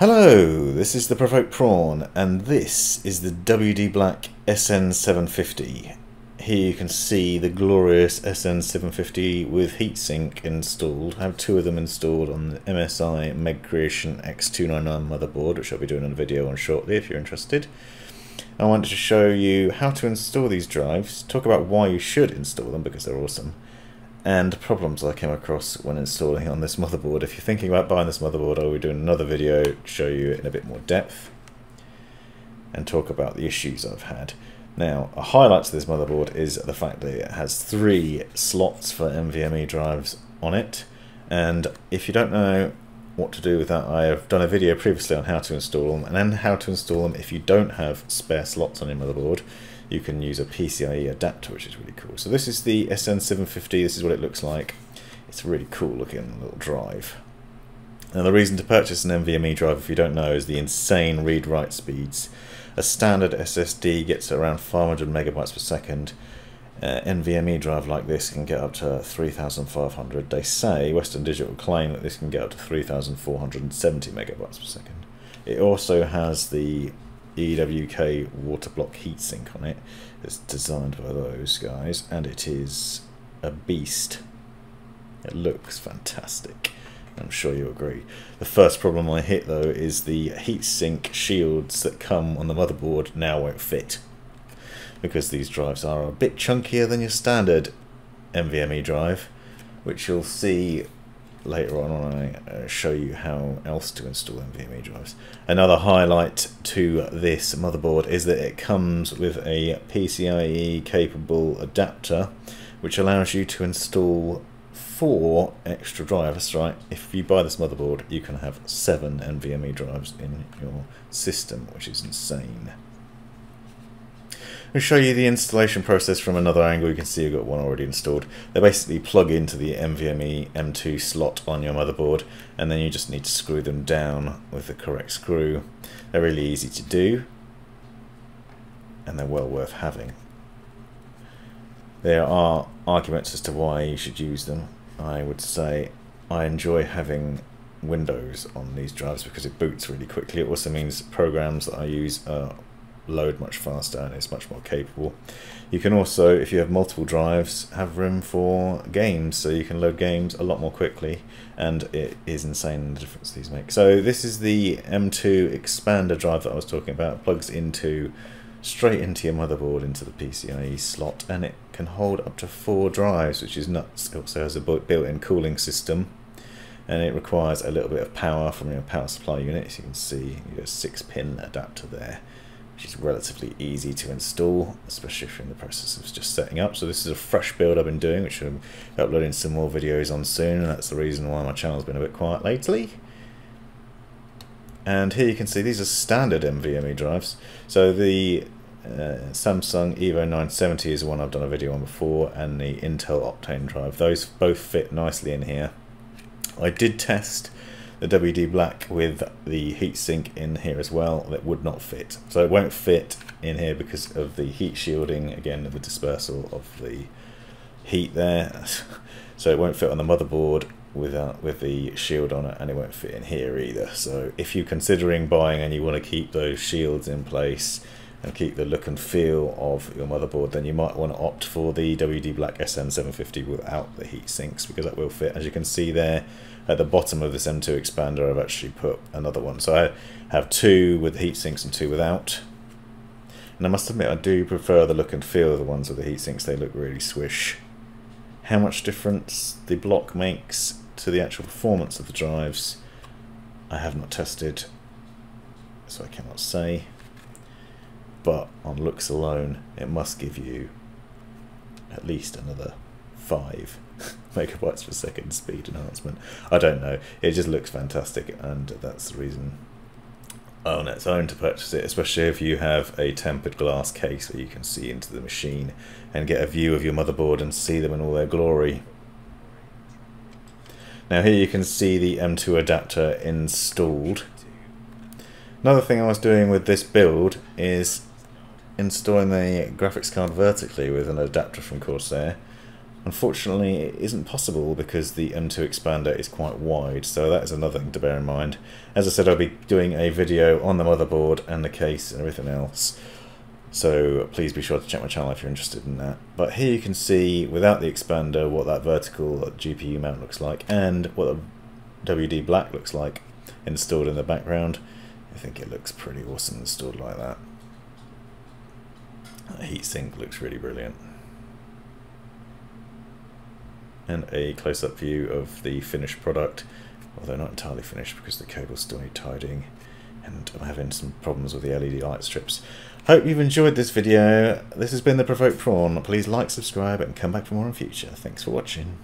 Hello, this is the Provoked Prawn, and this is the WD Black SN750. Here you can see the glorious SN750 with heatsink installed. I have two of them installed on the MSI Meg Creation X299 motherboard, which I'll be doing a video on shortly if you're interested. I wanted to show you how to install these drives, talk about why you should install them because they're awesome, and problems I came across when installing on this motherboard. If you're thinking about buying this motherboard, I will be doing another video to show you in a bit more depth and talk about the issues I've had. Now, a highlight to this motherboard is the fact that it has three slots for NVMe drives on it, and if you don't know what to do with that, I have done a video previously on how to install them, and then how to install them if you don't have spare slots on your motherboard you can use a PCIe adapter, which is really cool. So this is the SN750, this is what it looks like. It's a really cool looking little drive. Now the reason to purchase an NVMe drive, if you don't know, is the insane read-write speeds. A standard SSD gets around 500 megabytes per second. Uh, NVMe drive like this can get up to 3,500. They say, Western Digital claim that this can get up to 3,470 megabytes per second. It also has the EWK water block heatsink on it. It's designed by those guys, and it is a beast. It looks fantastic. I'm sure you agree. The first problem I hit though is the heatsink shields that come on the motherboard now won't fit. Because these drives are a bit chunkier than your standard NVMe drive, which you'll see later on I uh, show you how else to install NVMe drives. Another highlight to this motherboard is that it comes with a PCIe capable adapter which allows you to install four extra drives, right? If you buy this motherboard you can have seven NVMe drives in your system which is insane. I'll show you the installation process from another angle. You can see you've got one already installed. They basically plug into the NVMe M2 slot on your motherboard and then you just need to screw them down with the correct screw. They're really easy to do and they're well worth having. There are arguments as to why you should use them. I would say I enjoy having Windows on these drives because it boots really quickly. It also means programs that I use are load much faster and it's much more capable. You can also, if you have multiple drives, have room for games, so you can load games a lot more quickly, and it is insane the difference these make. So this is the M2 expander drive that I was talking about. It plugs into straight into your motherboard into the PCIe slot, and it can hold up to four drives, which is nuts. It also has a built-in cooling system, and it requires a little bit of power from your power supply unit. As you can see, you got a six-pin adapter there is relatively easy to install, especially if you're in the process of just setting up. So this is a fresh build I've been doing, which I'm uploading some more videos on soon, and that's the reason why my channel's been a bit quiet lately. And here you can see these are standard NVMe drives. So the uh, Samsung Evo 970 is the one I've done a video on before, and the Intel Optane drive. Those both fit nicely in here. I did test the WD Black with the heatsink in here as well that would not fit. So it won't fit in here because of the heat shielding, again the dispersal of the heat there. so it won't fit on the motherboard without uh, with the shield on it and it won't fit in here either. So if you're considering buying and you want to keep those shields in place and keep the look and feel of your motherboard, then you might want to opt for the WD Black SN750 without the heat sinks because that will fit. As you can see there, at the bottom of this M2 expander, I've actually put another one. So I have two with heat sinks and two without. And I must admit, I do prefer the look and feel of the ones with the heat sinks. They look really swish. How much difference the block makes to the actual performance of the drives, I have not tested, so I cannot say but on looks alone it must give you at least another 5 megabytes per second speed enhancement. I don't know, it just looks fantastic and that's the reason on its own to purchase it, especially if you have a tempered glass case where you can see into the machine and get a view of your motherboard and see them in all their glory. Now here you can see the M2 adapter installed. Another thing I was doing with this build is installing the graphics card vertically with an adapter from Corsair. Unfortunately, it isn't possible because the M2 expander is quite wide, so that is another thing to bear in mind. As I said, I'll be doing a video on the motherboard and the case and everything else, so please be sure to check my channel if you're interested in that. But here you can see, without the expander, what that vertical GPU mount looks like, and what the WD Black looks like installed in the background. I think it looks pretty awesome installed like that. The heatsink looks really brilliant and a close-up view of the finished product although not entirely finished because the cables still need tidying and I'm having some problems with the LED light strips. Hope you've enjoyed this video. This has been the Provoked Prawn. Please like, subscribe and come back for more in future. Thanks for watching.